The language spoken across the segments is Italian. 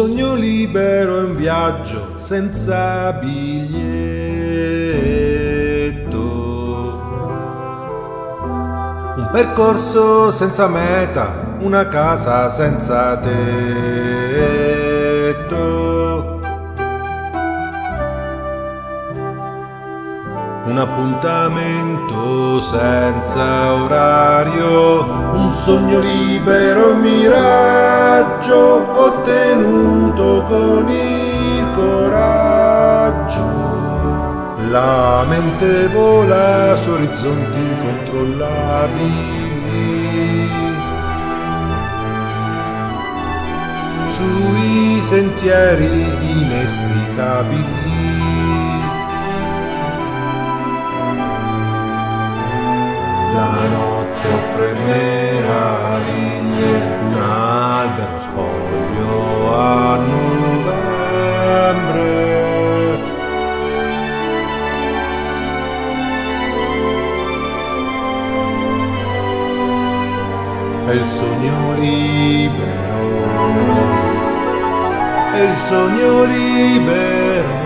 sogno libero è un viaggio senza biglietto. Un percorso senza meta, una casa senza tetto. Un appuntamento senza orario, un sogno libero, un miraggio ottenuto con il coraggio. La mente vola su orizzonti incontrollabili. Sui sentieri inestricabili. La notte offre meraviglie, un albero spoglio a novembre. È il sogno libero, è il sogno libero.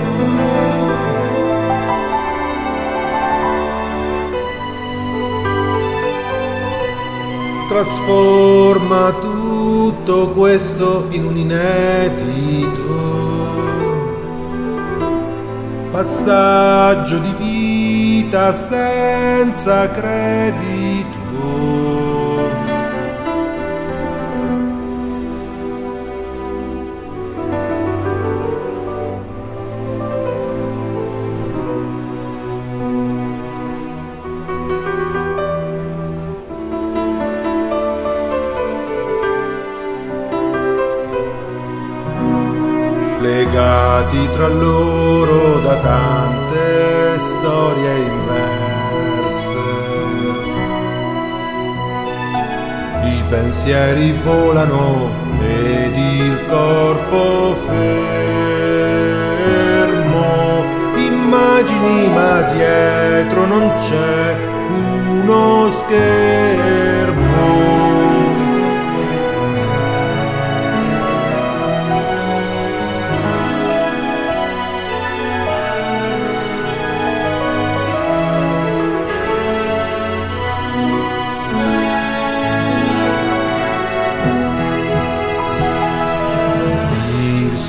trasforma tutto questo in un inedito passaggio di vita senza credito. Legati tra loro da tante storie inverse. I pensieri volano ed il corpo fermo, immagini ma dietro non c'è uno schermo.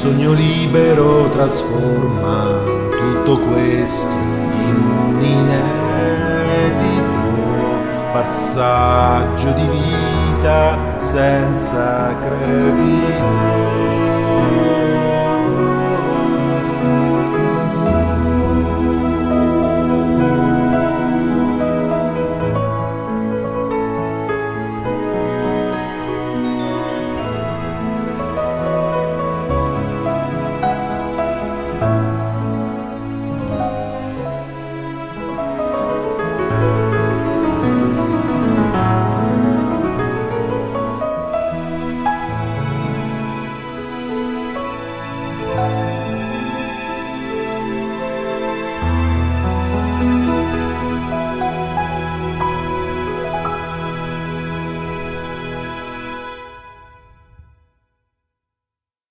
Sogno libero trasforma tutto questo in un inedito passaggio di vita senza credito.